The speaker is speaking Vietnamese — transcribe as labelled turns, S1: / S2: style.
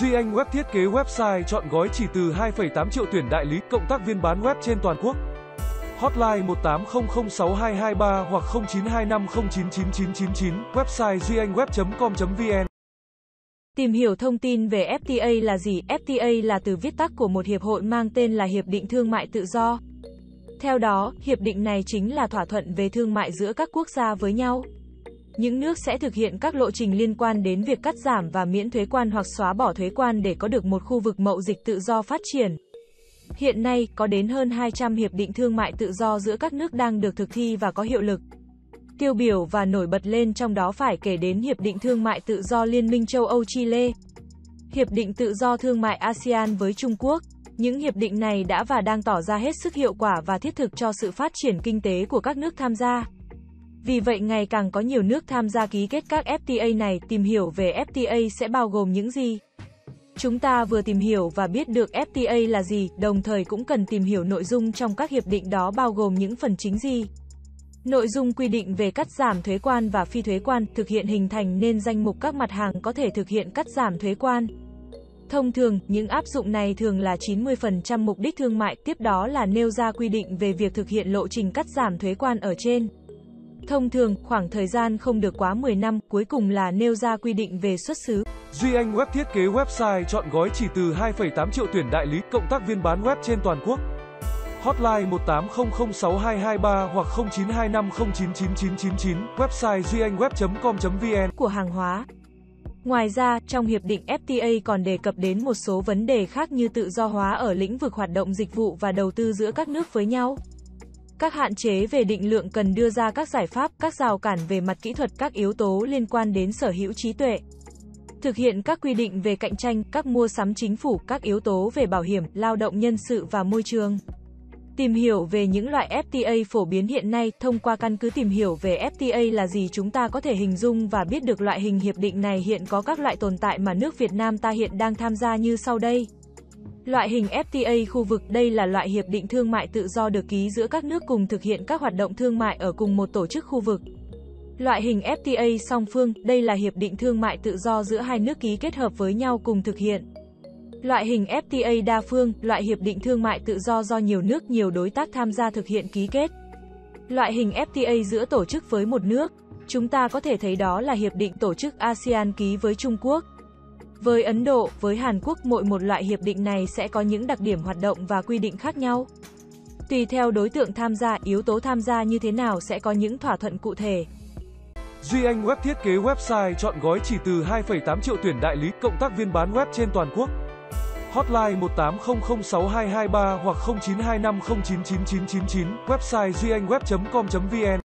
S1: Duy Anh Web thiết kế website chọn gói chỉ từ 2,8 triệu tuyển đại lý, cộng tác viên bán web trên toàn quốc. Hotline 18006223 hoặc 0925099999, website duyanhweb.com.vn.
S2: Tìm hiểu thông tin về FTA là gì? FTA là từ viết tắt của một hiệp hội mang tên là Hiệp định Thương mại Tự do. Theo đó, hiệp định này chính là thỏa thuận về thương mại giữa các quốc gia với nhau. Những nước sẽ thực hiện các lộ trình liên quan đến việc cắt giảm và miễn thuế quan hoặc xóa bỏ thuế quan để có được một khu vực mậu dịch tự do phát triển. Hiện nay, có đến hơn 200 hiệp định thương mại tự do giữa các nước đang được thực thi và có hiệu lực. Tiêu biểu và nổi bật lên trong đó phải kể đến Hiệp định Thương mại Tự do Liên minh châu Âu Chile, Hiệp định Tự do Thương mại ASEAN với Trung Quốc. Những hiệp định này đã và đang tỏ ra hết sức hiệu quả và thiết thực cho sự phát triển kinh tế của các nước tham gia. Vì vậy ngày càng có nhiều nước tham gia ký kết các FTA này, tìm hiểu về FTA sẽ bao gồm những gì? Chúng ta vừa tìm hiểu và biết được FTA là gì, đồng thời cũng cần tìm hiểu nội dung trong các hiệp định đó bao gồm những phần chính gì. Nội dung quy định về cắt giảm thuế quan và phi thuế quan thực hiện hình thành nên danh mục các mặt hàng có thể thực hiện cắt giảm thuế quan. Thông thường, những áp dụng này thường là 90% mục đích thương mại, tiếp đó là nêu ra quy định về việc thực hiện lộ trình cắt giảm thuế quan ở trên. Thông thường, khoảng thời gian không được quá 10 năm, cuối cùng là nêu ra quy định về xuất xứ.
S1: Duy Anh Web thiết kế website chọn gói chỉ từ 2,8 triệu tuyển đại lý, cộng tác viên bán web trên toàn quốc. Hotline 18006223 hoặc 0925099999, website duyanhweb.com.vn
S2: của hàng hóa. Ngoài ra, trong hiệp định FTA còn đề cập đến một số vấn đề khác như tự do hóa ở lĩnh vực hoạt động dịch vụ và đầu tư giữa các nước với nhau. Các hạn chế về định lượng cần đưa ra các giải pháp, các rào cản về mặt kỹ thuật, các yếu tố liên quan đến sở hữu trí tuệ. Thực hiện các quy định về cạnh tranh, các mua sắm chính phủ, các yếu tố về bảo hiểm, lao động nhân sự và môi trường. Tìm hiểu về những loại FTA phổ biến hiện nay, thông qua căn cứ tìm hiểu về FTA là gì chúng ta có thể hình dung và biết được loại hình hiệp định này hiện có các loại tồn tại mà nước Việt Nam ta hiện đang tham gia như sau đây. Loại hình FTA khu vực đây là loại hiệp định thương mại tự do được ký giữa các nước cùng thực hiện các hoạt động thương mại ở cùng một tổ chức khu vực. Loại hình FTA song phương, đây là hiệp định thương mại tự do giữa hai nước ký kết hợp với nhau cùng thực hiện. Loại hình FTA đa phương, loại hiệp định thương mại tự do do nhiều nước nhiều đối tác tham gia thực hiện ký kết. Loại hình FTA giữa tổ chức với một nước, chúng ta có thể thấy đó là hiệp định tổ chức ASEAN ký với Trung Quốc. Với Ấn Độ, với Hàn Quốc mỗi một loại hiệp định này sẽ có những đặc điểm hoạt động và quy định khác nhau. Tùy theo đối tượng tham gia, yếu tố tham gia như thế nào sẽ có những thỏa thuận cụ thể.
S1: Duy Anh Web thiết kế website chọn gói chỉ từ 2,8 triệu tuyển đại lý, cộng tác viên bán web trên toàn quốc. Hotline 18006223 hoặc 0925099999, website duyanhweb.com.vn